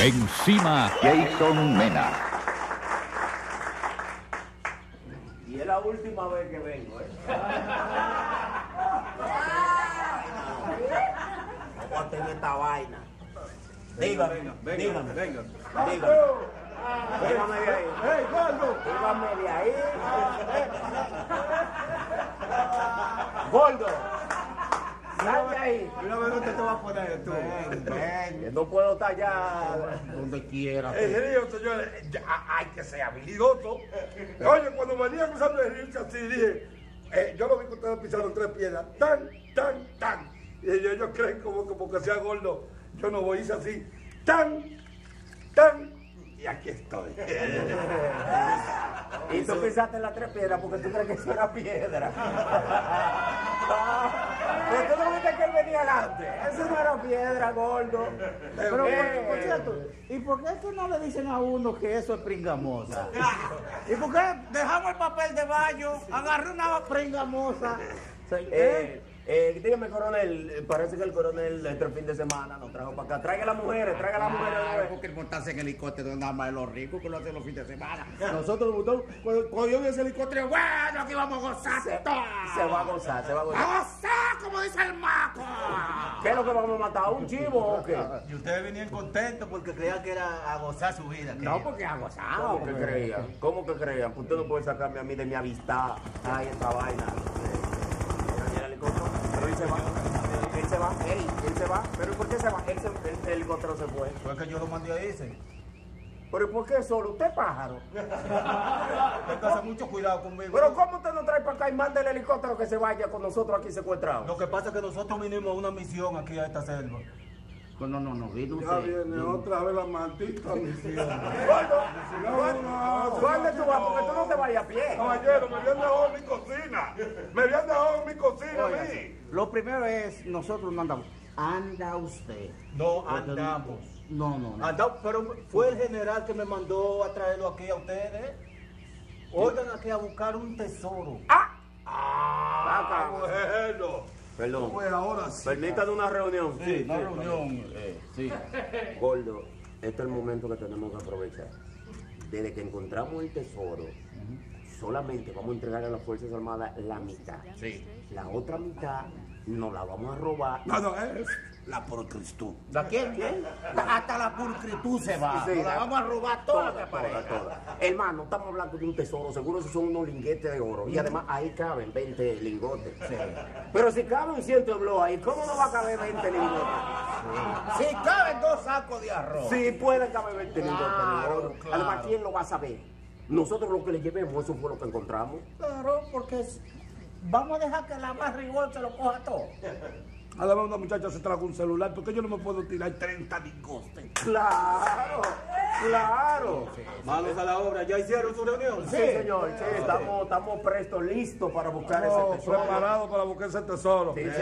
Encima Jason Mena. Y es la última vez que vengo, ¿eh? Aguanten esta vaina. Dígame, dígame, venga. dígame. Dígame de ahí. ¡Ey, gordo! Dígame de ahí. Gordo. Ahí. A te vas a poner tú. Que no puedo estar ya donde quiera. El río, señores, ya hay que ser habilidoso. Oye, cuando venía cruzando el río así, dije, eh, yo lo vi que ustedes pisaron tres piedras, tan, tan, tan. Y ellos, ellos creen como, que sea gordo. Yo no voy, hice así, tan, tan, y aquí estoy. Y tú pisaste las tres piedras porque tú crees que eso era piedra. Pero tú no viste que él venía adelante. Eso no era piedra, gordo. Pero, Eh, por, cierto, ¿y por qué que no le dicen a uno que eso es pringamosa? ¿Y por qué dejamos el papel de baño, agarré una pringamosa? Eh, eh, dígame, coronel, eh, parece que el coronel este fin de semana nos trajo para acá. Traiga a las mujeres, traiga a las mujeres. Claro, porque montarse en helicóptero nada más de los ricos que lo hacen los fines de semana. Nosotros, cuando, cuando yo vi ese helicóptero, bueno, aquí vamos a gozar Se, todo. se va a gozar, se va a gozar. ¡A gozar, como dice el maco! ¿Qué es lo que vamos a matar? ¿Un chivo o qué? Y ustedes venían contentos porque creían que era a gozar su vida. No, porque a gozar. ¿Cómo que creían? ¿Cómo que creían? Usted no puede sacarme a mí de mi amistad. Ay, esta vaina. Mira, mira el helicóptero. Pero él se va. Él se va. Él, él se va. ¿Pero por qué se va? Él se, el, el helicóptero se fue. Fue que yo lo mandé a irse. ¿Pero por qué solo? ¿Usted pájaro? Entonces, mucho cuidado conmigo. ¿Pero cómo usted nos trae para acá y manda el helicóptero que se vaya con nosotros aquí secuestrados? Lo que pasa es que nosotros vinimos a una misión aquí a esta selva. No, no, no, no, vino Ya usted. viene otra vez la maldita misión. Gordo, No, no, ¿dónde tú vas? Porque tú no te vayas a pie. Caballero, me habían dejado en mi cocina. Me habían dejado en mi cocina a Oiga, mí. Lo primero es, nosotros no andamos. Anda usted. No andamos. No, no, no. Anda- pero fue el general que me mandó a traerlo aquí a ustedes. Oigan aquí a buscar un tesoro. Ah, bueno. Perdón. Pues ahora sí. Permítanme una reunión. Sí, una reunión. eh, sí. Gordo, este es el momento que tenemos que aprovechar. Desde que encontramos el tesoro, solamente vamos a entregar a las Fuerzas Armadas la mitad. Sí. La otra mitad nos la vamos a robar. No, no, es la porcristú. ¿La quién? ¿Quién? Hasta la pulcritud se va. Sí, Nos la la- vamos a robar toda Toda, aparezca. toda. Hermano, estamos hablando de un tesoro, seguro esos son unos linguetes de oro. Y además ahí caben 20 lingotes. Pero si caben 100 de blog ahí, ¿cómo no va a caber 20 lingotes? Si caben dos sacos de arroz. Sí, puede caber 20 lingotes de oro. claro. Además, ¿quién lo va a saber? Nosotros lo que le llevemos, eso fue lo que encontramos. Claro, porque vamos a dejar que la más rigor se lo coja todo. Además, una muchacha se trajo un celular, porque yo no me puedo tirar 30 lingotes. Claro, claro. Manos a la obra, ¿ya hicieron su reunión? Sí, señor, sí, estamos, estamos prestos, listos para buscar Estamos ese tesoro. preparados para buscar ese tesoro. Sí, alegra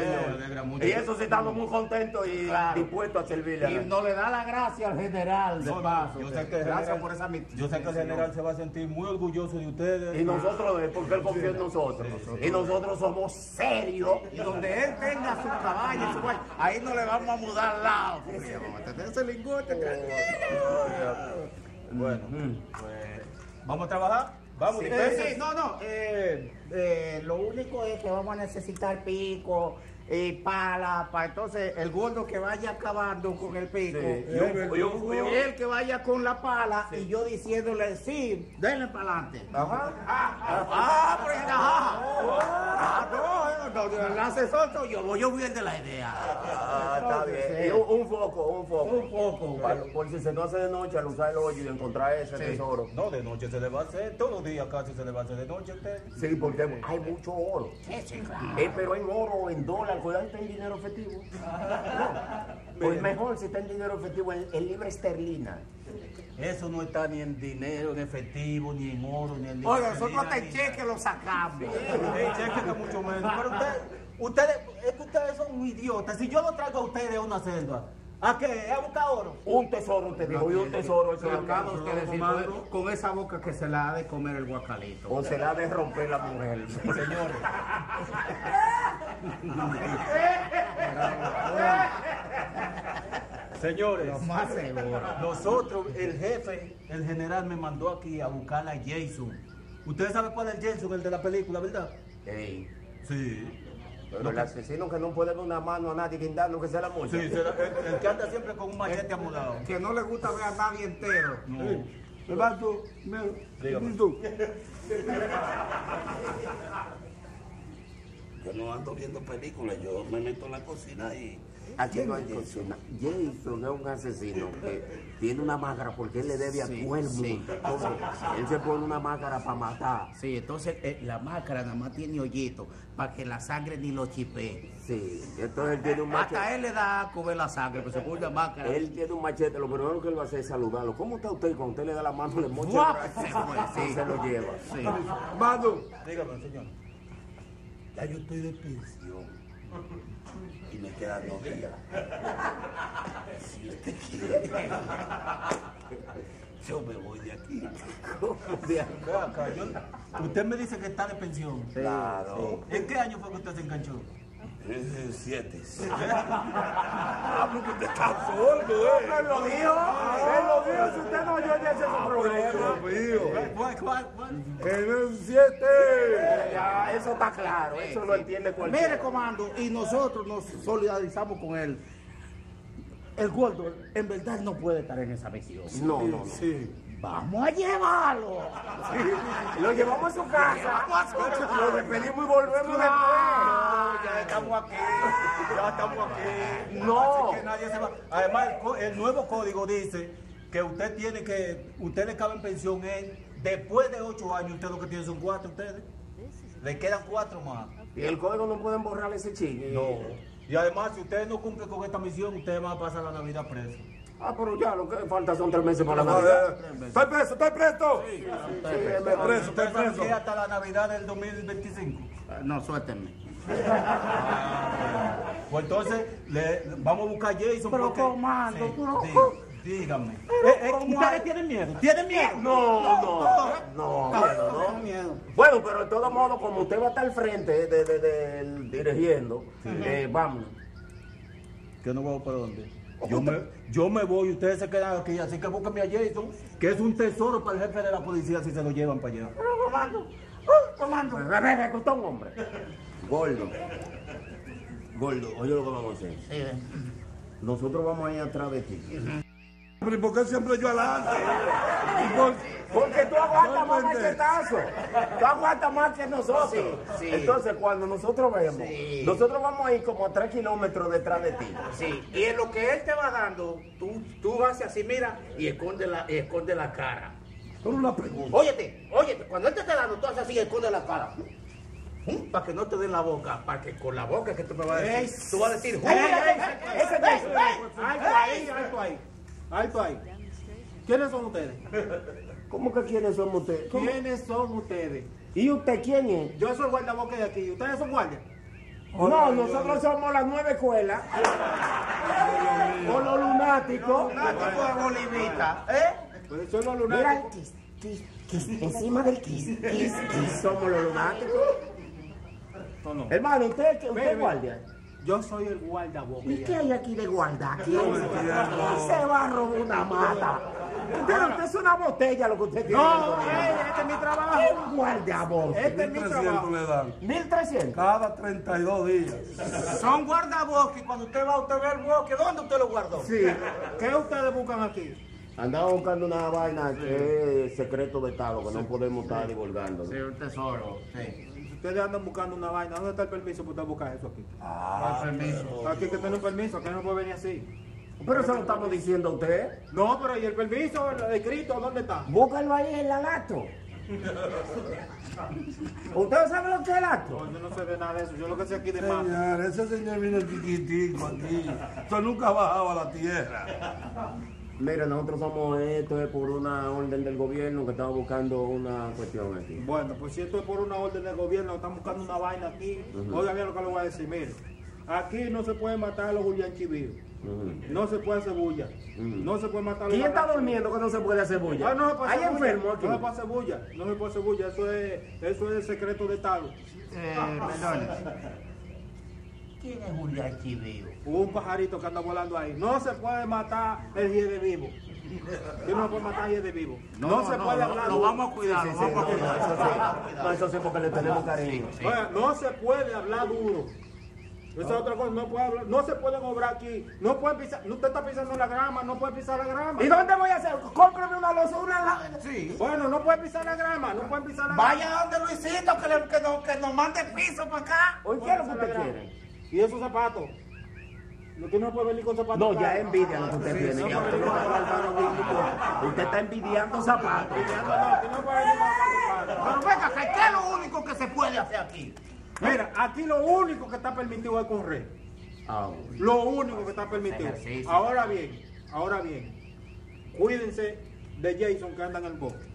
señor. mucho. Y eso sí, estamos muy contentos y Claro. dispuestos a servirle. Y no le da la gracia al general de No, no, paso. yo sé que el Gracias general- por esa mit- Yo sé que el general se va a sentir muy orgulloso de ustedes. Y nosotros, es porque él confía en nosotros. Y nosotros somos serios. Y donde él tenga su caballo, ahí no le vamos a mudar al lado. porque vamos a tener ese lingote. Bueno, pues, ¿vamos a trabajar? Vamos, Sí, dispense. sí, no, no. eh, eh, lo único es que vamos a necesitar pico y pala para entonces el gordo que vaya acabando con el pico. Sí. Y un- y un- y el que vaya con la pala y yo diciéndole, sí, denle para adelante. Ajá. Ah, pero ajá. Ah, no, no, no, el asesor soy yo, yo voy el de la idea. Ah, está bien. Sí. Y un, un foco, un foco. Un poco. Para- por si se nos hace de noche al usar el hoyo y encontrar ese Sí. tesoro. No, de noche se le va a hacer, todos los días casi se le va a hacer de noche a usted. Sí, porque hay mucho oro. Sí, sí, claro. Eh, pero en oro, en dólar, cuidado está en dinero efectivo. No. Pues mejor si está en dinero efectivo, en, en libra esterlina. Eso no está ni en dinero, en efectivo, ni en oro, ni en Oiga, nosotros hasta el cheque lo sacamos. El cheque que mucho menos. Pero usted, ustedes, es que ustedes son un idiotas. Si yo lo traigo a ustedes a una selva, ¿a qué? ¿A buscar oro? Un tesoro, te digo, y un tesoro, eso es acaba usted de decir, Madre. con, esa boca que se la ha de comer el guacalito. O será de romper la mujer. Señores. Señores, Lo más seguro. nosotros, el jefe, el general me mandó aquí a buscar a Jason. Ustedes saben cuál es Jason, el de la película, ¿verdad? Ey, Sí. pero el asesino que no puede dar una mano a nadie guindando que sea la mucha. Sí, será- el, el que anda siempre con un machete amolado. Que no le gusta ver a nadie entero. No. ¿Verdad tú? Mira, Dígame. ¿y tú? Yo no ando viendo películas, yo me meto en la cocina y... Aquí no hay cocina. Jason es un asesino que tiene una máscara porque él le debe a todo el mundo. Entonces, él se pone una máscara para matar. Sí, entonces eh, la máscara nada más tiene hoyito para que la sangre ni lo chipee. Sí, entonces él tiene un machete. Hasta él le da asco ver la sangre, pero se pone la máscara. Él tiene un machete, lo primero que él va a hacer es saludarlo. ¿Cómo está usted? Cuando usted le da la mano, le mocha Se sí. y se lo lleva. Sí. Manu, Dígame, señor. Ya yo estoy de pensión y me quedan dos días. Si usted quiere, yo me voy de aquí. Ve acá, yo- usted me dice que está de pensión. Claro. ¿En qué año fue que usted se enganchó? Es el siete. Ah, porque usted está sordo, ¿eh? Él lo dijo, él lo dijo. Si usted no oyó, ya ese es su problema. Mío. ¿Cuál, cuál, cuál? En el siete. Ya, eso está claro, eso lo entiende cualquiera. Mire, comando, y nosotros nos solidarizamos con él. El gordo, en verdad, no puede estar en esa misión. No, no, no. Sí. Vamos a llevarlo. Lo llevamos a su casa. Lo despedimos y volvemos No, ya después. estamos aquí, ya estamos aquí. No. Así que nadie se va. Además, el, nuevo código dice que usted tiene que, usted le cabe en pensión en, después de ocho años, usted lo que tiene son cuatro ustedes. Le quedan cuatro más. Y el código no pueden borrar ese chique. No. Y además, si ustedes no cumplen con esta misión, ustedes van a pasar la Navidad preso. Ah, pero ya, lo que falta son tres meses para la Navidad. eh, Estoy preso, estoy preso. Sí, Estoy es preso, estoy preso. hasta la Navidad del 2025. No, suéltenme. Pues entonces, le, vamos a buscar a Jason. Pero, porque- comando, pero- sí, dígame. Eh, eh, ¿cómo ¿Ustedes tienen miedo? ¿Tienen miedo? No, no, no, no. miedo. Bueno, pero de todos modos, como usted va a estar al frente de, dirigiendo, eh, vámonos. ¿Que no voy para dónde? Yo me, yo me voy y ustedes se quedan aquí, así que búsquenme a Jason, que es un tesoro para el jefe de la policía si se lo llevan para allá. Pero, comando, ¡ah, comando. Ve, ve, costó un hombre. Gordo. Gordo, oye lo que vamos a hacer. Sí, eh. Nosotros vamos a ir atrás de ti. Pero ¿y por qué siempre yo adelante? ¿Y por- Porque tú aguantas más machetazo. Tú aguantas más que nosotros. Sí, sí. Entonces, cuando nosotros vemos, Sí. nosotros vamos a ir como a tres kilómetros detrás de ti. Sí, y en lo que él te va dando, tú, tú haces así, mira, y esconde la, y esconde la cara. Solo una pregunta. Óyete, óyete, cuando él te está dando, tú haces así y esconde la cara. Para que no te den la boca, para que con la boca que tú me vas a decir, tú vas a decir, ¡Ey, ey, ¡Ey, ese Jason! ¡Alto ahí, alto ahí! ¡Alto ahí! ¿Quiénes son ustedes? ¿Cómo que quiénes somos ustedes? ¿Cómo? ¿Quiénes son ustedes? ¿Y usted quién es? Yo soy guardabosque de aquí, ¿ustedes son guardias? No, nosotros somos las nueve escuelas. O los lunáticos. tipo de bolivita, ¿eh? Pues soy los Mira lunáticos. el kiss, kiss, kiss, encima del kiss, kiss, kiss. Somos los lunáticos. No, no. Hermano, ¿usted, usted es guardia? Yo soy el guardabosque. ¿Y qué hay aquí de guarda? ¿Quién se va a robar una mata? Usted, usted es una botella lo que usted tiene. No, este es mi trabajo. ¿Quién guarda vos? Este es mi 1.300 trabajo. le dan. 1300. Cada 32 días. Son guardabosques. Cuando usted va, usted ve el bosque. ¿Dónde usted lo guardó? Sí. ¿Qué ustedes buscan aquí? Andaba buscando una vaina que es secreto de Estado, que no podemos estar divulgando. Sí, un tesoro. Sí. Ustedes andan buscando una vaina. ¿Dónde está el permiso para usted buscar eso aquí? Ah, permiso. Aquí que tiene un permiso, que no puede venir así. Pero eso lo estamos diciendo a usted. No, pero ¿y el permiso escrito dónde está? Búscalo ahí en la gato. ¿Usted sabe lo que es el acto? No, yo no sé de nada de eso. Yo lo que sé aquí de más. señor, ese señor vino chiquitico aquí. Eso nunca ha bajado a la tierra. Mire, nosotros somos esto es por una orden del gobierno que estamos buscando una cuestión aquí. Bueno, pues si esto es por una orden del gobierno, están buscando una vaina aquí. Oiga bien lo que le voy a decir, mire. Aquí no se puede matar a los Julián Chivíos. Ujú. No se puede hacer bulla. No se puede matar a los ¿Quién está durmiendo que no se puede hacer bulla? Ah, no se puede Hay enfermo aquí. No se puede hacer bulla. No se puede hacer bulla. Eso es, eso es secreto de Estado. Eh, perdón. ¿Quién es Julián Chivio? Un pajarito que anda volando ahí. No se puede matar el de vivo. Tú no puedes matar el de vivo. No, se puede hablar. Lo vamos a cuidar, Sí, lo sí, vamos a no, cuidar. eso sí. No, eso sí, porque le tenemos cariño. Oiga, no se puede hablar duro. Esa es otra cosa, no puede hablar, no se pueden obrar aquí, no puede pisar, no usted está pisando la grama, no puede pisar la grama. ¿Y dónde voy a hacer? Cómprame una losa, una la... Sí. Bueno, no puede pisar la grama, no puede pisar la grama. Vaya donde Luisito que, le- que, nos, que nos mande piso para acá. Oye, ¿qué es lo que usted quiere? ¿Y esos zapatos? No, tú no puedes venir con zapatos. No, ya es envidia lo que usted tiene. Ya usted no está. Usted está envidiando zapatos. Pero venga, ¿qué es lo único que se puede hacer aquí? Mira, aquí lo único que está permitido es correr. Ah. Lo único que está permitido. Ahora bien, ahora bien, cuídense de Jason que anda en el bosque.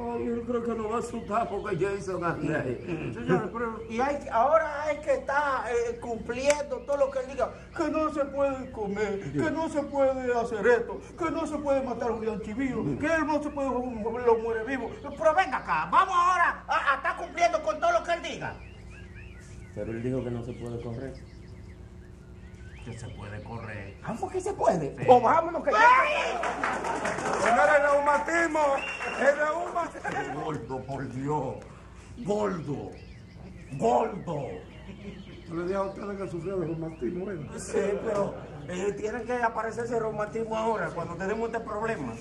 Ay, yo creo que nos va a asustar porque Jason anda ahí. Señores, pero y hay, ahora hay que estar eh, cumpliendo todo lo que él diga. Que no se puede comer, que no se puede hacer esto, que no se puede matar a Julián Chivillo, que él no se puede lo muere vivo. Pero venga acá, vamos ahora a, a estar cumpliendo con todo lo que él diga. Pero él dijo que no se puede correr. Que se puede correr. ¿Cómo que se puede? O vámonos que Señores, el reumatismo, el reumatismo. Gordo, por Dios. Gordo. Gordo. Yo le dije a ustedes que sufrió de reumatismo, ¿verdad? Sí, pero eh, tiene que aparecer ese reumatismo ahora, cuando tenemos este problema.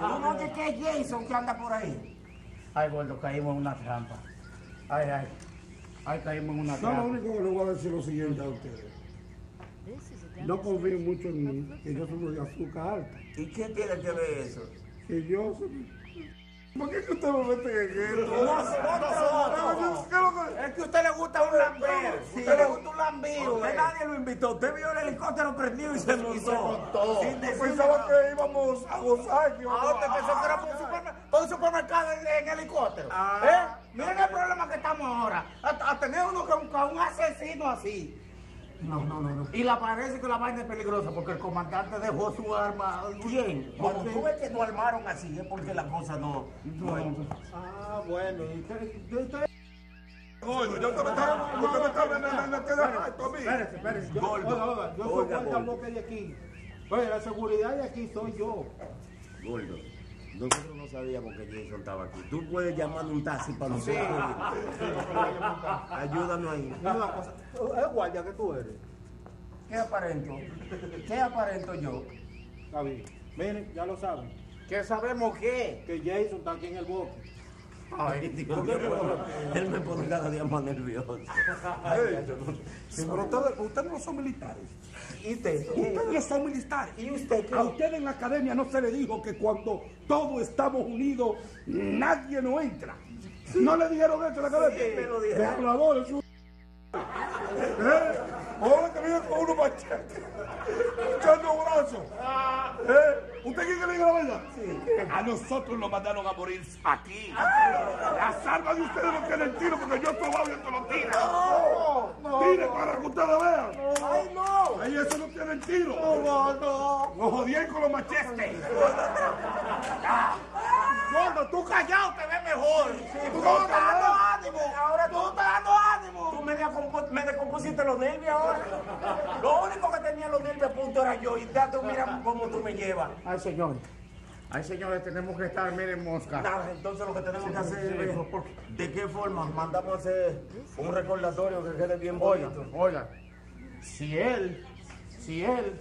No, no, que es Jason que anda por ahí. Ay, gordo, caímos en una trampa. Ay, ay. Ay, caímos en una Yo lo trampa. único que les voy a decir es lo siguiente a ustedes. No confíen mucho en mí, que yo soy de azúcar alta. ¿Y qué tiene que ver eso? Que yo soy... ¿Por qué que usted me mete en esto? Nosotros. ¿Qué es lo que- Es que a usted le gusta un lambero. Sí. usted le gusta un lambero. Usted eh. nadie lo invitó. Usted vio el helicóptero prendido y se montó. montó. Sin decir pensaba que íbamos a gozar. que íbamos Ah, usted pensó que era por un, supermer- un supermercado en, en helicóptero. Ah. ¿Eh? Miren el problema que estamos ahora. A, a tener uno con, con un asesino así. No, no, no, no. Y le parece que la vaina es peligrosa porque el comandante dejó su arma bien. Cuando tú ves que no armaron así, es porque la cosa no. no Ah, bueno. ¿y usted- yo te me estaba, usted me estaba me- me- me queda esto a mí. Espérese, espérese. Yo, Gordo. oiga, oiga, yo soy Oiga, guardia gordo. bloque de aquí. Oye, la seguridad de aquí soy yo. Gordo, nosotros no sabíamos que Jason estaba aquí. Tú puedes llamar un taxi para nosotros. Ayúdanos ahí. Una cosa, ¿es guardia que tú eres? ¿Qué aparento? ¿Qué aparento yo? Está bien. Miren, ya lo saben. ¿Qué sabemos qué? Que Jason está aquí en el bosque. Ay, Dios mío, él me pone cada día más nervioso. Ey, Pero ustedes, ustedes no son militares. ¿Y usted? Ustedes no son militares. ¿Y usted qué? A ustedes en la academia no se le dijo que cuando todos estamos unidos, nadie no entra. ¿No le dijeron eso en la academia? Sí, me lo dijeron. De habladores, su- ¿Eh? Ahora que viene con unos machetes, echando brazos. ¿Eh? ¿Usted quiere que le diga la verdad? A nosotros nos mandaron a morir aquí. Las armas de ustedes no tienen tiro porque yo todavía te lo tiro. Tire para que ustedes vean. ¡Ay, no! Ahí eso no tienen tiro. No, no. Nos jodían con los machetes. Gordo, tú callado te ves mejor. tú ¿cómo no estás dando ánimo. Ahora tú no estás dando ánimo. Tú me, descompusiste los nervios ahora. Lo único que tenía los nervios a punto era yo. Y ya tú mira cómo tú me llevas. Ay, señores. Ay, señores, tenemos que estar, miren, mosca. Nada, entonces lo que tenemos que hacer es de qué forma mandamos a hacer un recordatorio que quede bien Oiga, bonito. oiga. Si él, si él.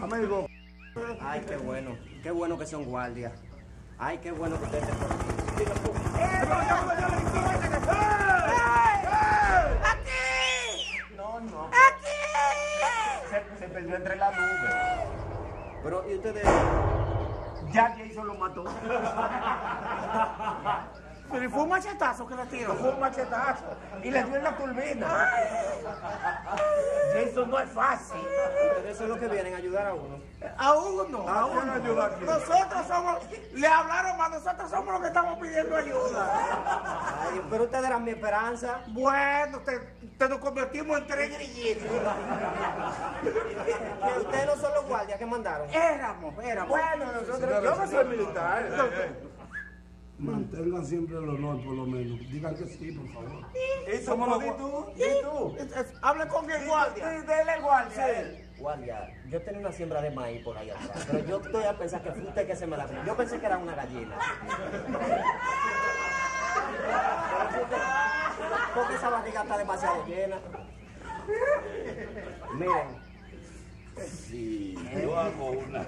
Amigo, Ay, qué bueno. Qué bueno que son guardias. Ay, qué bueno que ustedes No, no. Se, se perdió entre las nubes. Pero, ¿y ustedes? Ya Jason lo mató. Pero fue un machetazo que le tiró. Fue un machetazo y le dio en la turbina. Jason no es fácil. Ustedes son los que vienen a ayudar a uno. A uno. ¿a quién ayuda aquí? Nosotros somos, le hablaron más, nosotros somos los que estamos pidiendo ayuda. Ay, pero ustedes eran mi esperanza. Bueno, te, te nos convertimos en tres grillitos. Que ustedes no son los guardias que mandaron. Éramos, éramos. Bueno, nosotros. Yo no soy militar. Mantengan siempre el honor, por lo menos. Digan que sí, por favor. ¿Y Somos los ¿Y gua- tú? ¿Y ¿Y tú? Hable con el guardia. Sí, dele guardia. Guardia, yo tenía una siembra de maíz por ahí atrás, pero yo estoy a pensar que fue usted que se me la comió. Yo pensé que era una gallina. Pero fue usted, Porque esa barriga está demasiado llena. Miren, Sí, yo hago una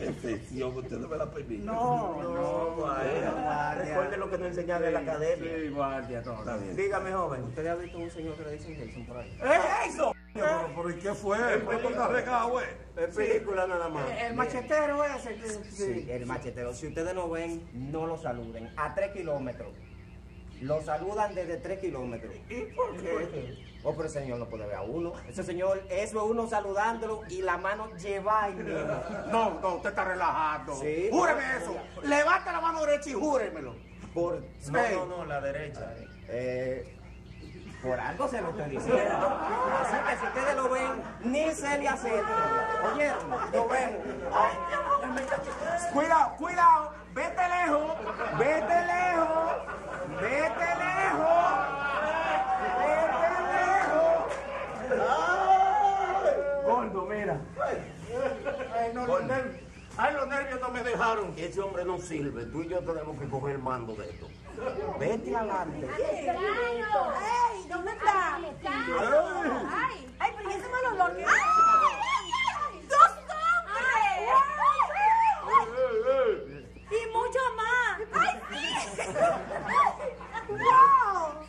excepción, ustedes me la permiten. No, no, guardia. Recuerde lo que nos enseñaron en la academia. Sí, guardia, no. Está bien. Dígame, joven. ¿usted ha visto un señor que le dicen Nelson por ahí? ¿Es eso? Pero, pero, ¿y qué fue? ¿Fue la regado, eh? Es película nada más. El machetero ese. que- Sí, el machetero. Si ustedes no ven, no lo saluden. A tres kilómetros. Lo saludan desde tres kilómetros. ¿Y por qué? Oh, pero ese señor no puede ver a uno. Ese señor, eso es uno saludándolo y la mano lleva. No, no, usted está relajando. Sí. Júreme eso. Levanta la mano derecha y júremelo. Por, No, no, no, la derecha. eh, por algo se lo estoy diciendo. Así que si ustedes lo ven, ni se le acerquen. Oye, lo ven. Cuidado, cuidado. Vete lejos. Vete lejos. Vete lejos. Vete lejos. Ay. Gordo, mira. Ay, no, los nervios. Ay, los nervios no me dejaron. Ese hombre no sirve. Tú y yo tenemos que coger el mando de esto. Vete adelante. ¡Ey! ¿Dónde está? ¡Ay! ¡Ay, pero ¿y ese mal olor que ¡Dos hombres! ¡Y mucho más! ¡Ay, sí! ¡Wow!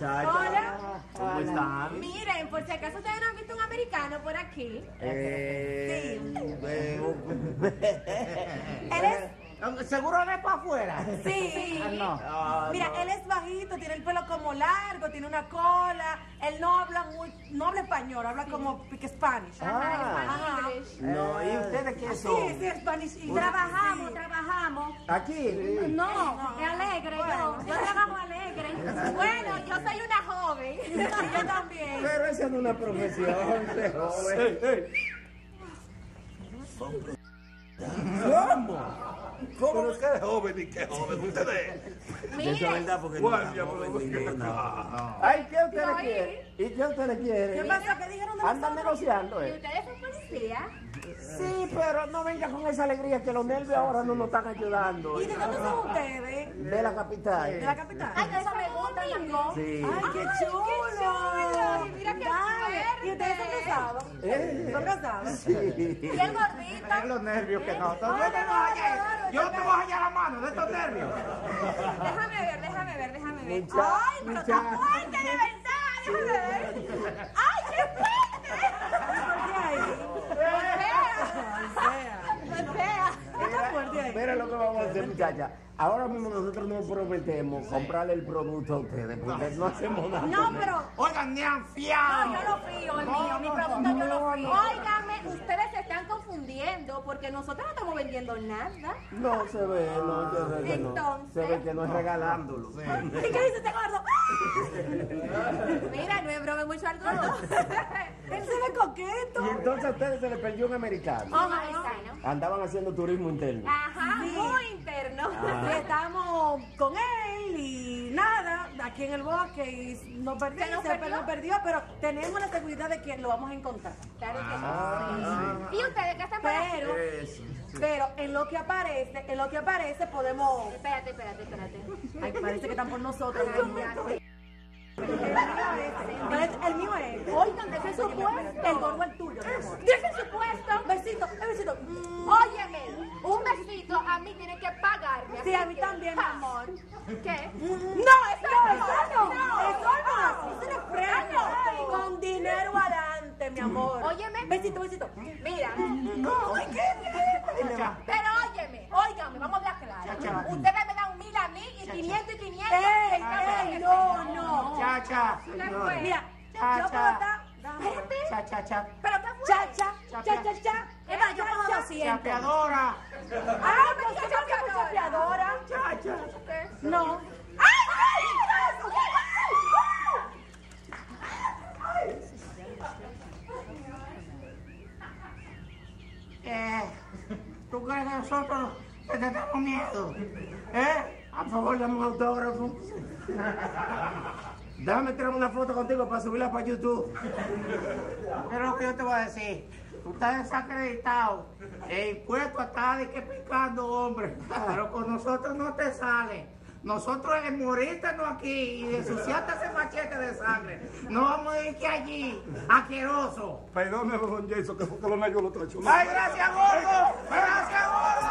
¡Hola! Hola, muchachos. Hola. ¿Cómo están? Miren, por si acaso ustedes no han visto un americano por aquí. Eh, eh, Él es... ¿Seguro no es para afuera? Sí. No. ah, Mira, no. él es bajito, tiene el pelo como largo, tiene una cola. Él no habla muy, no habla español, habla como pique Spanish. Ah. Ajá. No, ¿y ustedes qué son? Sí, sí, Spanish. Y Trabajamos, trabajamos. Aquí. No, es alegre yo. Yo trabajo alegre. Bueno, yo soy una joven. Y yo también. Pero esa no es una profesión, ese joven. ¿Cómo? Pero qué joven y qué joven ustedes. Eso es verdad porque no Guardia, está pero joven, ¿qué ni nada. pasa? Ay, ¿qué ustedes No, quieren? ¿Y qué ustedes quieren? ¿Qué pasa? ¿Qué dijeron de Andan negociando, ¿Y ¿eh? ustedes son policías? Sí, pero no venga con esa alegría que los nervios ahora no nos están ayudando. ¿Y de dónde son ustedes? De la capital. ¿De la capital? Ay, eso me gusta también. Sí. ¡Ay, qué Ay, chulo! qué chulo. Mira qué Dale. ¿Y ustedes son casados? ¿Eh? ¿Son casados? Sí. Y el gordito. los nervios que no. No, no, no, no, Yo te voy a hallar la mano de estos nervios. Déjame ver, déjame ver, déjame ver. Ay, pero está fuerte, de verdad. Déjame ver. Ay, qué fuerte. ¿Por qué ahí? Fea. Fea. ¿Qué está fuerte ahí? Mira lo que vamos a hacer, muchacha. Ahora mismo nosotros nos prometemos comprarle el producto a ustedes porque no hacemos nada. No, pero Oigan, ni han fiado. No, yo lo frío, el mío, mi producto yo lo frío. Óigame, ustedes se están confundiendo porque nosotros no estamos vendiendo nada. No se ve, no, se ve que no. Entonces. Se ve que no es regalándolo. ¿Y qué dice este gordo? Mira, no es broma mucho al gordo. Él se ve coqueto. Y entonces a ustedes se les perdió un americano. Oh, americano. Andaban haciendo turismo interno. Ajá, muy interno. Y estamos con él y nada, aquí en el bosque y nos perdió, ¿Se nos se perdió? nos perdió, pero tenemos la seguridad de que lo vamos a encontrar. Claro que Ah, sí. ¿Y ustedes qué están para Pero, pero en lo que aparece, en lo que aparece podemos. Espérate, espérate, espérate. Ay, parece que están por nosotros. Es, el mío es. Oigan, dejen su puesto. El gordo el tuyo. Dejen su puesto. Besito, besito. Mm. Óyeme, un besito a mí tiene que pagarme. Sí, a mí que- también, mi amor. ¿Qué? No, eso no, no. Eso no. Eso no es premio. Ay. Con dinero adelante, mi amor. Óyeme. Besito, besito. Mira, Ay, qué lindo. pero óyeme, óigame, vamos a hablar claro. Ustedes me dan mil a mí y 500 y 500. Ey, no, no. Chacha. ¿Qué fue? Mira, Cha, yo cha. puedo estar. Espérate. Cha, cha, cha. ¿Pero qué fue? Cha, cha, cha, cha, cha. Es más, yo Cha, cha. 200. Chapeadora. Ah, pero yo no quiero chapeadora. Chacha. ¿Qué? No. ¡Ay, ay, Eh, ¿Tú crees que nosotros le tenemos miedo? ¿Eh? A favor, dame un autógrafo. Déjame tirar una foto contigo para subirla para YouTube. Pero lo que yo te voy a decir, tú estás desacreditado, el impuesto está de que picando, hombre, pero con nosotros no te sale. Nosotros el morirnos aquí y ensuciarte ese machete de sangre, no vamos a ir que allí, asqueroso. Perdóneme, don Jason, que fue que los negros lo traicionó. ¡Ay, gracias, gordo! ¡Gracias, gordo!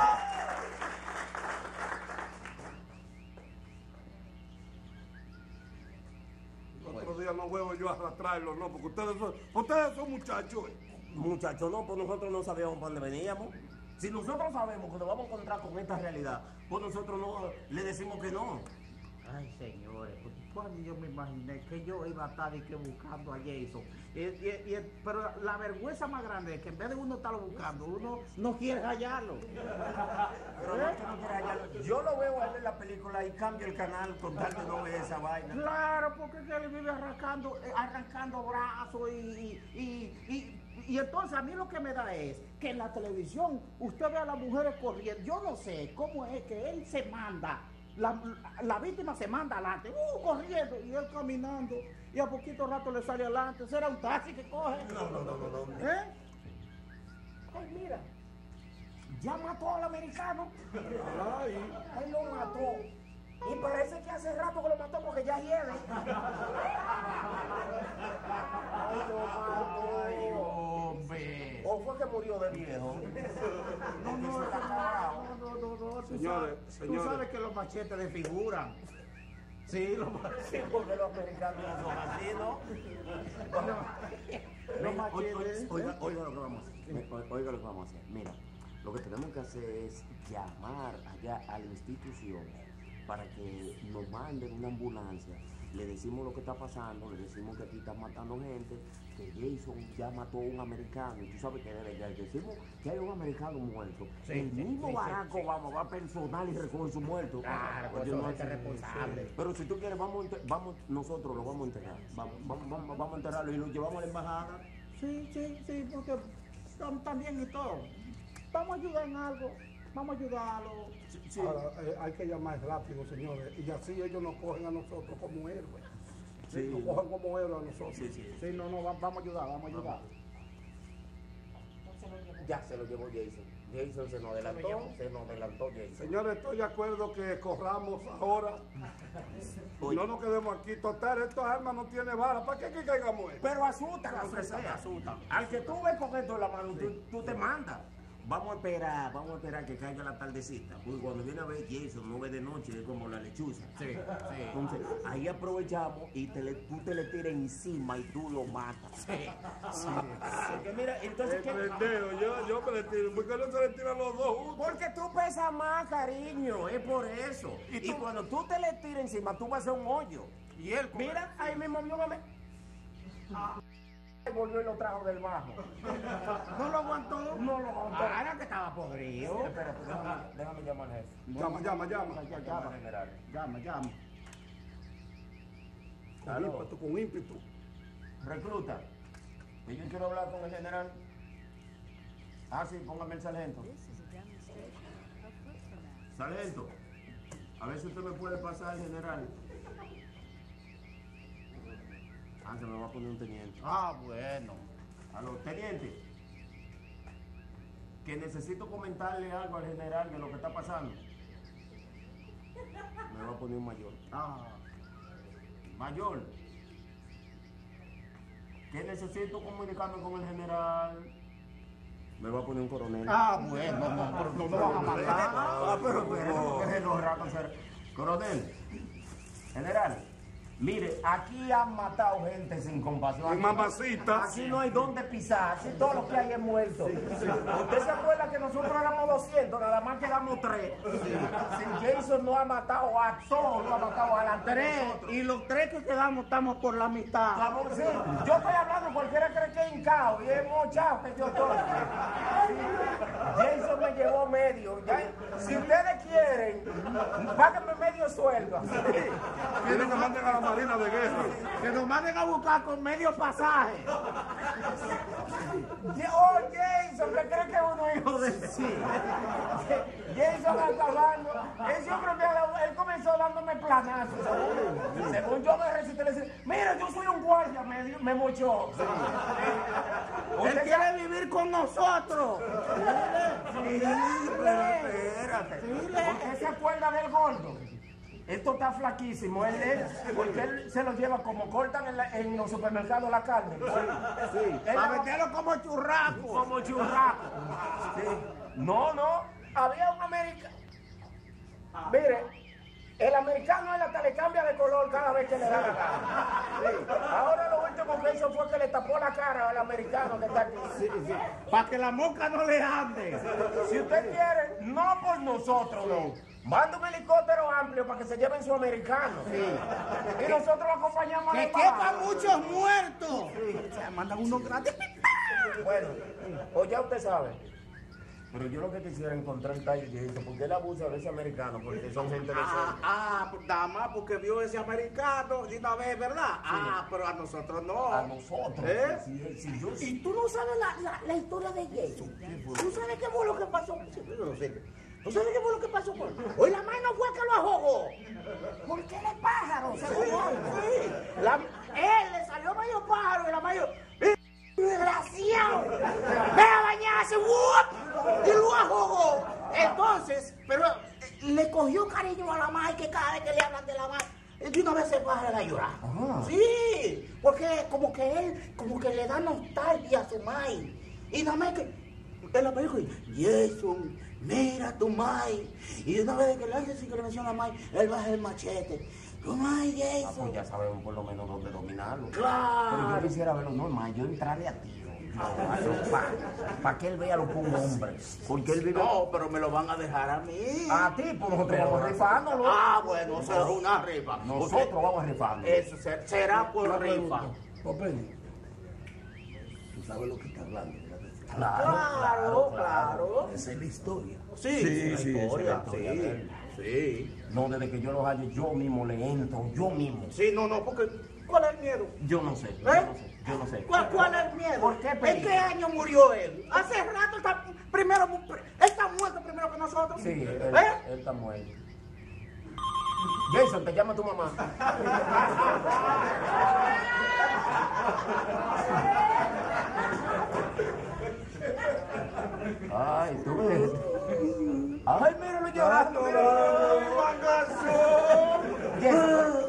Otro día no vuelvo yo arrastrarlo, no, porque ustedes son, ustedes son muchachos. Muchachos, no, pues nosotros no sabíamos para dónde veníamos. Si nosotros sabemos que nos vamos a encontrar con esta realidad, pues nosotros no le decimos que no. Ay, señores, pues, cuando yo me imaginé que yo iba a estar y que buscando a Jason. Y- y- y- pero la, vergüenza más grande es que en vez de uno estarlo buscando, uno no quiere hallarlo. Pero tú no quieres hallarlo. Yo lo veo a él en la película y cambio el canal con tal de no esa vaina. Claro, porque él vive arrancando, eh, arrancando brazos y- y entonces a mí lo que me da es que en la televisión usted ve a las mujeres corriendo. Yo no sé cómo es que él se manda, la, la víctima se manda adelante, uh, corriendo, y él caminando, y a poquito rato le sale adelante. ¿Será un taxi que coge? No, no, no, no, no. ¿Eh? Ay, mira, ya mató al americano. Él lo mató. Y parece que hace rato que lo mató porque ya hiede. Ay, lo mató. Hombre. ¿O fue que murió de viejo? No, no, no, no, no, no, tú Señores, sabes- señores. Tú sabes que los machetes desfiguran. Sí, los Sí, porque los americanos no son así, ¿no? Los Mira, oiga, machetes. oiga, oiga lo que vamos a hacer. Oiga lo que vamos a hacer. Mira, lo que tenemos que hacer es llamar allá a la institución para que nos manden una ambulancia. Le decimos lo que está pasando, le decimos que aquí están matando gente, que Jason ya mató a un americano. Y tú sabes que desde que decimos que hay un americano muerto, el mismo Barack Obama va personal y recoge su muerto. Claro, pues no son es- gente responsable. pero si tú quieres, vamos, a vamos nosotros lo vamos a enterrar. Vamos, vamos, vamos, vamos a enterrarlo y lo llevamos a la embajada. Sí, sí, sí, porque estamos también y todo. Vamos a ayudar en algo. Vamos a ayudarlo. Ahora, eh, hay que llamar rápido, señores, y así ellos nos cogen a nosotros como héroes. Sí. Nos cogen como héroes a nosotros. Sí, sí. Sí, no, no, va- vamos a ayudar, vamos a ayudar. Ya se lo llevó Jason. Jason se nos adelantó, se nos adelantó Jason. Señores, estoy de acuerdo que corramos ahora. Oye. No nos quedemos aquí. Total, estas armas no tienen bala. ¿Para qué que caigamos esto? Pero asustan, aunque sea. Al que tú ves con esto en la mano, tú, tú te mandas. Vamos a esperar, vamos a esperar que caiga la tardecita. Porque cuando viene a ver Jason, no ve de noche, es como la lechuza. Sí, sí. Entonces, ahí aprovechamos y te le- tú te le tiras encima y tú lo matas. Sí. Porque mira, entonces, ¿qué? pendejo, yo, yo me le tiro. ¿Por qué no se le tiran los dos juntos? Porque tú pesas más, cariño, es por eso. Y, cuando tú te le tiras encima, tú vas a hacer un hoyo. Y él, Mira, ahí mismo que me... Ah, volvió y lo trajo del bajo. no lo aguantó. No lo aguantó. Ah, era que estaba podrido. Espérate, déjame, déjame llamar al jefe. Llama, llama, llama. Llama llama. general. Llama, llama. Con Aló. ímpetu, con ímpetu. Recluta. que Yo quiero hablar con el general. Ah, sí, póngame el sargento. Sargento, a ver si usted me puede pasar al general. Ah, se me va a poner un teniente. Ah, bueno. Aló, teniente. Que necesito comentarle algo al general de lo que está pasando. Me va a poner un mayor. Ah, Mayor. Que necesito comunicarme con el general. Me va a poner un coronel. ah bueno, no, pero no me van a matar. Ah, pero, ser. Coronel, general, mire, aquí han matado gente sin compasión. Mamacita. Aquí no hay dónde pisar, aquí todo lo que hay es muerto. ¿Usted se acuerda que nosotros éramos 200, nada más quedamos 3? Si Jason no ha matado a todos, no ha matado a las Tres, y los tres que quedamos estamos por la mitad. Sí, yo estoy hablando, cualquiera cree que es hincado y es mochado que yo estoy. Jason me llevó medio. ya. Si ustedes quieren, páguenme medio sueldo. Quieren que manden a la Marina de Guerra. Que nos manden a buscar con medio pasaje. Oh, Jason, ¿qué crees que uno es hijo de sí? Jason acabando. Él siempre me ha dado- él comenzó dándome planazos. Según yo me resistí, le decía, mira, yo soy un guardia, me, me mochó. Él quiere vivir con nosotros. Sí, pero espérate. ¿Por qué se acuerda del gordo? Esto está flaquísimo. Él, él- porque él se lo lleva como cortan en, la- en los supermercados la carne. Sí, sí. Para meterlo como churrasco. como churrasco. Sí. No, no. Había un americano. Mire, el americano él hasta le cambia de color cada vez que le da la. Sí. Ahora lo último que hizo fue que le tapó la cara al americano que está aquí. Para que la mosca no le ande. Si usted quiere, no por nosotros, no. Manda un helicóptero amplio para que se lleven su americano. Y nosotros lo acompañamos a Que la embajada. quepan muchos muertos. Se mandan unos gratis. Bueno, o ya usted sabe. Pero yo lo que quisiera encontrar el taller de eso, porque él abusa de ese americano, porque son gente de Ah, ah, nada más porque vio ese americano de una vez, ¿verdad? Ah, pero a nosotros no. A nosotros. ¿Eh? Si, si yo, Y tú no sabes la, la, la historia de Jason. ¿Tú sabes qué fue lo que pasó? Sí, yo no sé. ¿Tú sabes qué fue lo que pasó con Hoy la mano fue que lo ahogó. Porque él es pájaro, él. Sí. La- él le salió medio pájaro y la mayor. Desgraciado. Ve a bañarse. ¡wup! Y lo ahogó. Entonces, pero eh, le cogió cariño a la madre que cada vez que le hablan de la madre. De una vez se baja a llorar. Sí, porque como que él, como que le da nostalgia a su madre. Y nada más que él la dijo, Jason, mira tu mai. Y una vez que le hace así que le menciona a mai, él baja el machete. Tu mai, Ah, pues ya Jason. sabemos por lo menos dónde dominarlo. Claro. Pero yo quisiera verlo normal, yo entrarle a tiro. Para que él vea lo que un hombre. Porque él vive. No, pero me lo van a dejar a mí. A ti, pues nosotros Pero- vamos rifándolo. Ah, bueno, será una rifa. Nosotros vamos rifando. Eso ser- será por rifa. Popeye, tú sabes lo que está hablando. Claro, claro. Esa es la historia. Sí, Sí, sí, sí, historia, sí, historia sí. No, desde que yo los hallo, yo mismo le entro, yo mismo. Sí, no, no, porque ¿cuál es el miedo? Yo no sé, yo ¿Eh? no sé, yo no sé. ¿Cuál, cuál es el miedo? ¿Por qué ¿En qué año murió él? Hace rato está primero, él está muerto primero que nosotros. Sí, él, ¿Eh? él está muerto. Jason, te llama tu mamá. Ay, tú ves. Ay, míralo llorando.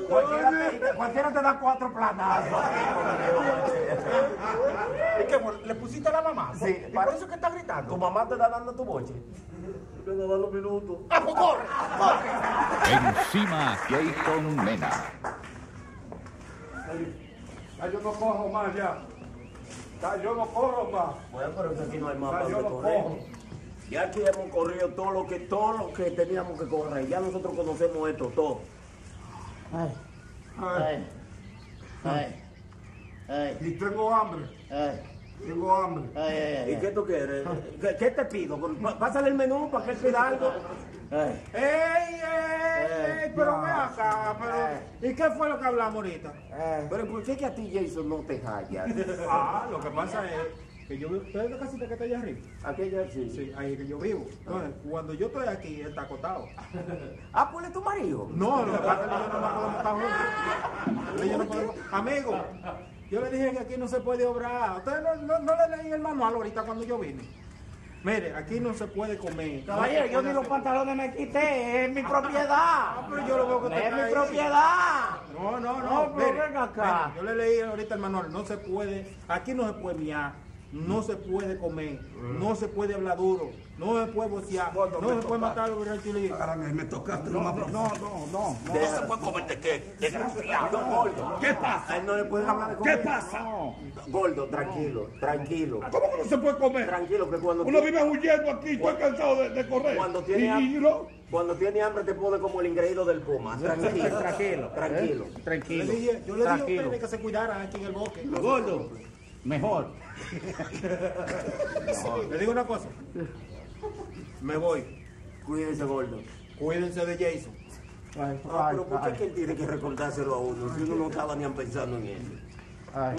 Cualquiera, te, cualquiera te da cuatro planazos. ¿Y qué, ¿Le pusiste a la mamá? Sí, ¿Y para- por eso que está gritando? Tu mamá te está dando tu boche. Te da los minutos. ¡Ah, pues corre! corre! Encima Jason Mena. Ya yo no cojo más ya. Ya yo no corro más. Bueno, pero que aquí no hay más Ya para yo correr. cojo. Ya aquí hemos corrido todo lo que todo lo que teníamos que correr. Ya nosotros conocemos esto todo. Ay, ay, ay, ay, Y tengo hambre. ay, Tengo hambre. ay, ¿Y qué tú quieres? ¿Qué, qué te pido? Pásale el menú para que él pida algo. ay. ¡Ey, ey, ey! Pero ve acá, pero. ¿Y qué fue lo que hablamos ahorita? Pero ¿por qué que a ti Jason no te hallas? Ah, lo que pasa es que yo vivo. ¿Ustedes la casita que está allá arriba? Aquella sí. Sí, ahí que yo vivo. Entonces, cuando yo estoy aquí, él está acotado. Ah, pues es tu marido. No, que yo no me podemos estar juntos. Ellos no podemos- Amigo, yo le dije que aquí no se puede obrar. Ustedes no, no, no le leí el manual ahorita cuando yo vine. Mire, aquí no se puede comer. Caballero, No yo ni los pantalones me quité, es mi propiedad. Ah, pero yo lo veo que Es mi ahí. propiedad. No, no, no. No, pero mire, acá. mire, yo le leí ahorita el manual. No se puede, aquí no se puede miar, no se puede comer, no se puede hablar duro, no se puede bocear, Gordo, no me se puede matar a los reptiles. Ahora me, tocaste lo No, no, profundo. no, no. Deja- se puede comerte qué, desgraciado. Gordo. ¿Qué pasa? Él no le puedes hablar de ¿Qué comer. pasa? Gordo, tranquilo, tranquilo. ¿Cómo que no se puede comer? Tranquilo, que cuando Uno vive huyendo aquí, estoy cansado de, correr. Cuando tiene y, ham- y no, Cuando tiene hambre te pone como el ingreído del puma. Tranquilo, tranquilo, tranquilo. Yo le dije, yo le dije a ustedes que se cuidaran aquí en el bosque. gordo, Mejor. Le digo una cosa. Me voy. Cuídense, gordo. Cuídense de Jason. Ay, Ah, ay, pero ¿por qué ay, que él tiene que recordárselo a uno si uno no estaba ni pensando en eso? ay.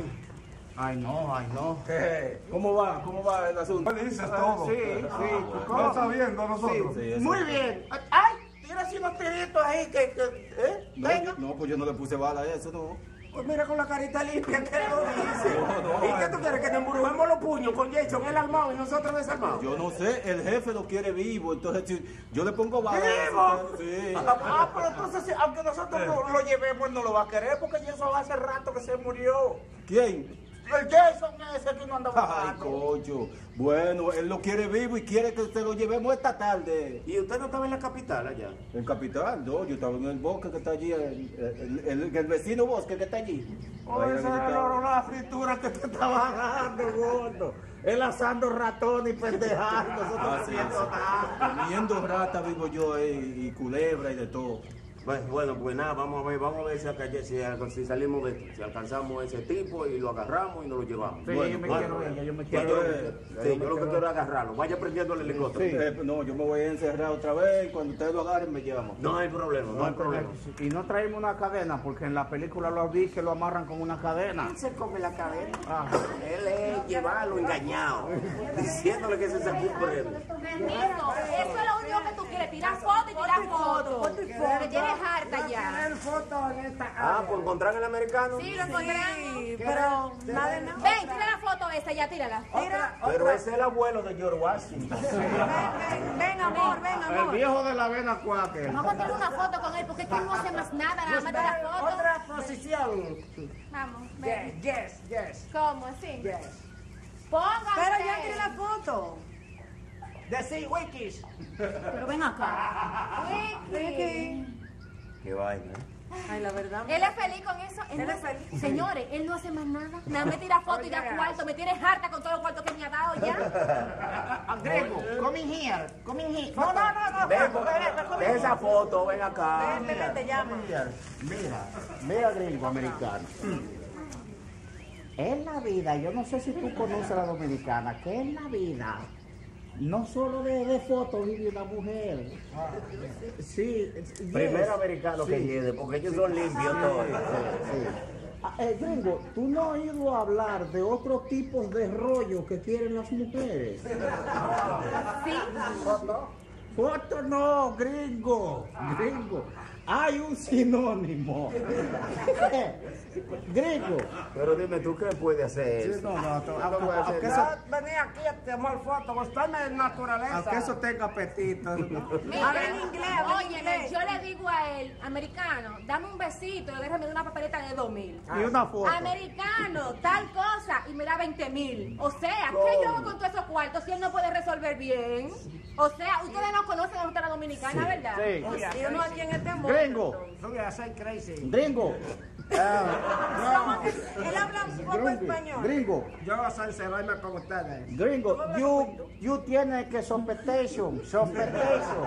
Ay, no, ay, no. ¿Qué? ¿Cómo va? ¿Cómo va el asunto? ¿Qué dices todo? Sí, sí. ¿Lo está viendo nosotros? Sí, eso. Muy bien. Ay, tira así unos tiritos ahí que, que ¿eh? No, Venga. no, pues yo no le puse bala a eso, no. Pues mira con la carita limpia, ¿qué lo dice? ¿Y qué tú quieres? Que nos embrujemos los puños con Jason, él armado y nosotros desarmados. Yo no sé, el jefe lo quiere vivo, entonces si yo le pongo bala. ¿Vivo? Sí. Ah, pero entonces, aunque nosotros lo, lo llevemos, no lo va a querer porque Jason hace rato que se murió. ¿Quién? El Jason ese que no anda Ay, coño. Bueno, él lo quiere vivo y quiere que se lo llevemos esta tarde. ¿Y usted no estaba en la capital allá? En capital, no, yo estaba en el bosque que está allí, el, el- el- el vecino bosque que está allí. Oh, esa era que era estaba. la fritura que te estaba dando, gordo. Él asando ratón y pendejando. Nosotros Ah, sí, comiendo sí. Comiendo rata vivo yo ahí, y culebra y de todo. Pues, bueno, pues nada, vamos a ver, vamos a ver si, acá- si, si salimos de esto, si alcanzamos ese tipo y lo agarramos y nos lo llevamos. Sí, Bueno, yo me bueno. quiero ella, yo me quiero yo, ella. sí, yo lo que quiero es agarrarlo. Vaya prendiendo el helicóptero. Eh, no, yo me voy a encerrar otra vez y cuando ustedes lo agarren me llevamos. No hay problema, no hay problema. Y no traemos una cadena, porque en la película lo vi que lo amarran con una cadena. Él se come la cadena. Ah. Él es llevarlo engañado, diciéndole que se sacó un premio. Eso es lo único que tú quieres, tirar foto y tirar foto. Me tienes harta ya. foto en esta Ah, por encontrar el americano. Sí, lo encontramos. pero nada de nada. Ven, tira la foto esa, ya tírala. Mira, Pero ese es el abuelo de George Washington. ven, ven, ven, amor, ven, El amor. viejo de la avena cuáquer. Vamos a tirar una foto con él porque es que él no hace más nada, nada más tirar foto. Otra posición. Vamos, Yes, ven. yes, yes, ¿Cómo así? yes. Pónganse. Pero ya tiré la foto. Decí wikis. Pero ven acá. Wiki. Qué vaina. Ay, la verdad. Él es feliz con eso. Él Él no- es feliz. Señores, él no hace más nada. Nada me tira foto y da cuarto. Me tiene harta con todos los cuartos que me ha dado ya. Agrego, come in here, come in here. No, no, no, no. Ven, ven ven esa foto, ven acá. Vente, ven, te llamo. Mira, mira gringo americano. En la vida, yo no sé si tú conoces a la dominicana, que en la vida no solo de, de fotos vive una mujer. Sí, yes. Primero americano que llegue, porque ellos son limpios todos. Ah, eh, gringo, ¿tú no has oído hablar de otros tipos de rollos que tienen las mujeres? Sí. Foto no, gringo, gringo. Hay un sinónimo. gringo. Pero dime tú, ¿qué puede hacer Sí, no, no, Tú no puedes hacer aunque eso, vení aquí a tomar foto, mostrarme de naturaleza. Aunque eso tenga apetito. Mira, Habla en inglés, inglés. yo le digo a él, americano, dame un besito y déjame de una papeleta de dos mil. y una foto. Americano, tal cosa, y me da 20 mil. O sea, ¿qué yo hago con todos esos cuartos si él no puede resolver bien? O sea, ustedes no conocen a usted la dominicana, ¿verdad? Sí. Y uno aquí en este mundo. Gringo. Gringo. Ah, Él habla un poco español. Gringo. Yo soy cebarme con ustedes. Gringo, you, you tienes que sopetition, sopetition.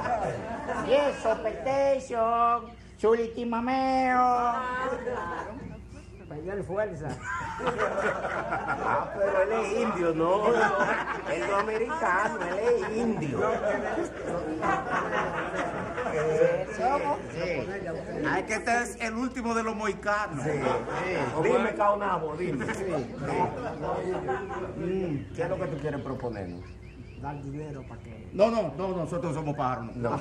Yes, sopetition. Chulitimameo. Perder fuerza. Ah, pero él es indio, no. Él no es americano, él es indio. Ah, es que este es el último de los moicanos. Dime, Caonabo, dime. ¿Qué es lo que tú quieres proponernos? Dar dinero para que. No, no, no, nosotros somos pájaros. No, Ah,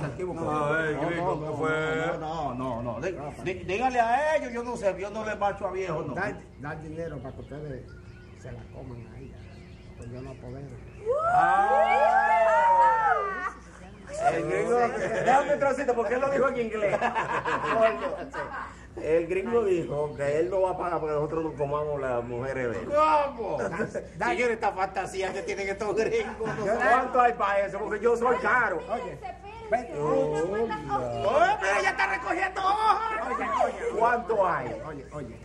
no, no, no. Dí- dí- Díganle a ellos, yo no sé, yo no le marcho a viejo, no. Dar, dar dinero para que ustedes se la coman a ella. Pues yo no puedo. El gringo, déjame un trocito porque él lo dijo en inglés. El gringo dijo que él no va a pagar para que nosotros nos comamos las mujeres de él. ¿Cómo? Señor, esta fantasía que tienen estos gringos. ¿no? ¿Cuánto hay para eso? Porque yo soy caro. No. Oye, pero ella está recogiendo hojas. ¿Cuánto hay? Oye, oye.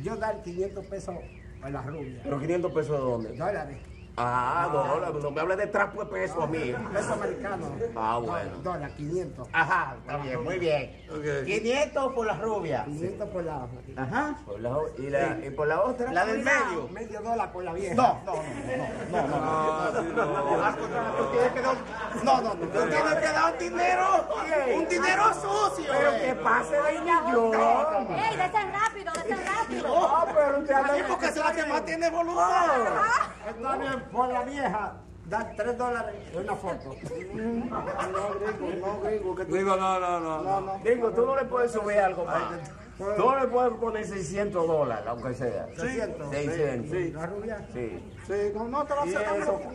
Yo dar 500 pesos a la rubia. ¿Pero 500 pesos de dónde? Dólares. Ah, no, no me hables de trapo de peso a mí. Peso americano. Ah, bueno. Dólar, 500. Ajá, está bien, muy bien. 500 por la rubia. 500 por la... Ajá. Por la ¿Y, la, ¿Y por la otra? La del medio. Medio dólar por la vieja. No, no, no, no, no, no, no. Dar un- No, no, no. Tú tienes que dar un dinero, un dinero sucio. Pero que pase de millón. ¡Ey, desen rápido, desen rápido! Ah, pero usted anda Sí, es la que más tiene volumen. Está bien, por la vieja. Da 3 dólares y una foto. Digo, no, no, no. no. Digo, tú no le puedes subir algo más. Tú no le puedes poner 600 dólares, aunque sea. 600. 600. La rubia. Sí. Sí, no, no te lo eso,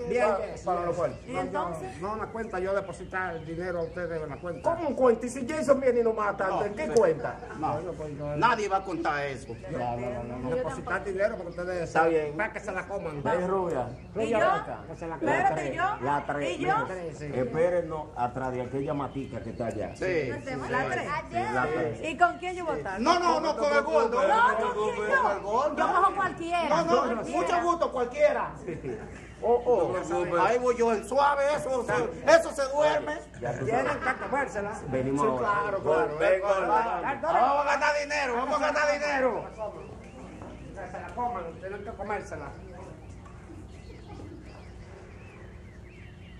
Bien, pa- bien. para los cuartos. ¿Y entonces? No, una cuenta, yo depositar el dinero a ustedes en la cuenta. ¿Cómo un cuento? Y si Jason viene y nos mata, ¿en qué cuenta? No, yo, pues, Nadie va a contar eso. depositar dinero para ustedes Está bien. para que se la coman. Ey, rubia. ¿Y yo? La. Espérate, ¿y yo? La tres. ¿Y yo? Espérenos atrás de aquella matica que está allá. Sí. La tres. La. ¿Y con quién yo voy a estar? No, no, no, con el gordo. No, ¿con quién yo? Cojo cualquiera. No, no, cualquiera. mucho gusto, cualquiera. Oh, oh. Ahí voy yo, en suave, eso, se- eso se duerme. Tienen que comérsela. Venimos claro, claro. Vengo, Vamos a ganar dinero, vamos a ganar dinero. Se la coman, tienen que comérsela.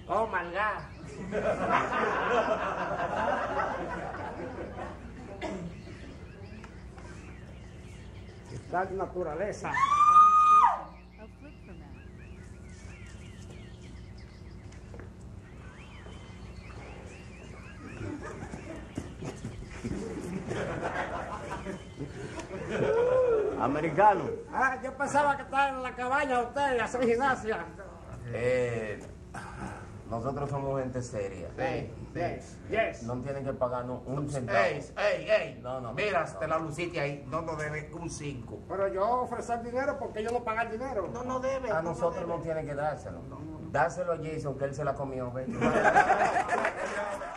Oh my God. Tal naturaleza. Americano. Ah, yo pensaba que estaba en la cabaña usted, hacer gimnasia. Eh, nosotros somos gente seria. Yes, yes. No tienen que pagarnos un centavo. Ey, ey, ey. No, no, no. Mira, te la luciste ahí. No nos debe un 5. Pero yo ofrecer dinero porque yo no pagar dinero. No nos debe. A nosotros no tienen que dárselo. Dárselo a Jason, que él se la comió. ¿ves?